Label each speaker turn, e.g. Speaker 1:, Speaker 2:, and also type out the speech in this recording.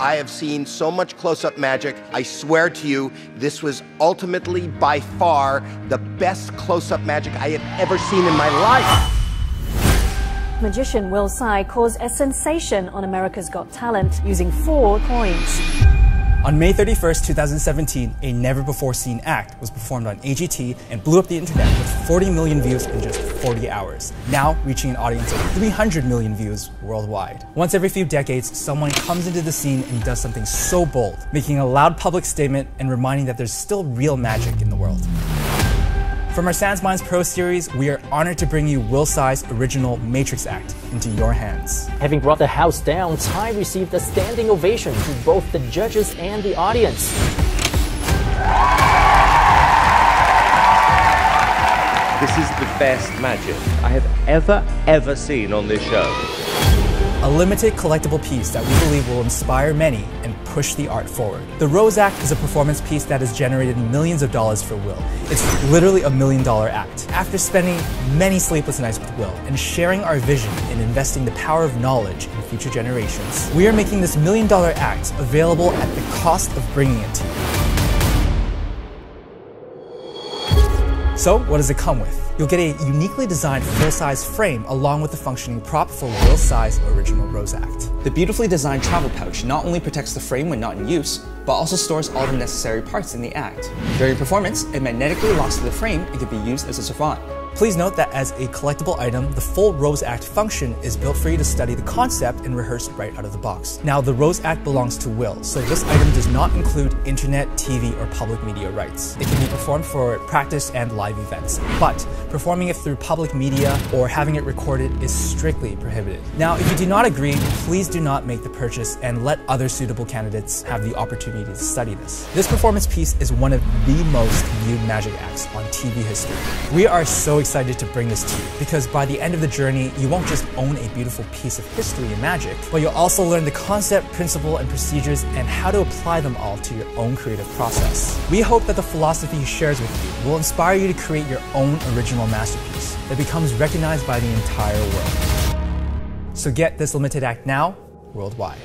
Speaker 1: I have seen so much close up magic. I swear to you, this was ultimately by far the best close up magic I have ever seen in my life.
Speaker 2: Magician Will Tsai caused a sensation on America's Got Talent using four coins.
Speaker 3: On May 31st, 2017, a never before seen act was performed on AGT and blew up the internet with 40 million views in just 40 hours, now reaching an audience of 300 million views worldwide. Once every few decades, someone comes into the scene and does something so bold, making a loud public statement and reminding that there's still real magic in the world. From our SansMinds Pro series, we are honored to bring you Will Tsai's original Matrix Act into your hands.
Speaker 4: Having brought the house down, Tsai received a standing ovation from both the judges and the audience.
Speaker 5: This is the best magic I have ever, ever seen on this show.
Speaker 3: A limited collectible piece that we believe will inspire many and push the art forward. The Rose Act is a performance piece that has generated millions of dollars for Will. It's literally a million dollar act. After spending many sleepless nights with Will and sharing our vision in investing the power of knowledge in future generations, we are making this million dollar act available at the cost of bringing it to you. So, what does it come with? You'll get a uniquely designed full-size frame along with the functioning prop for Tsai's original Rose Act.
Speaker 6: The beautifully designed travel pouch not only protects the frame when not in use, but also stores all the necessary parts in the act. During performance, it magnetically locks to the frame and can be used as a servante.
Speaker 3: Please note that as a collectible item, the full Rose Act function is built for you to study the concept and rehearse right out of the box. Now, the Rose Act belongs to Will, so this item does not include internet, TV, or public media rights. It can be performed for practice and live events, but performing it through public media or having it recorded is strictly prohibited. Now, if you do not agree, please do not make the purchase and let other suitable candidates have the opportunity to study this. This performance piece is one of the most viewed magic acts on TV history. We are so excited excited to bring this to you because by the end of the journey, you won't just own a beautiful piece of history and magic, but you'll also learn the concept, principle, and procedures and how to apply them all to your own creative process. We hope that the philosophy he shares with you will inspire you to create your own original masterpiece that becomes recognized by the entire world. So get this limited act now, worldwide.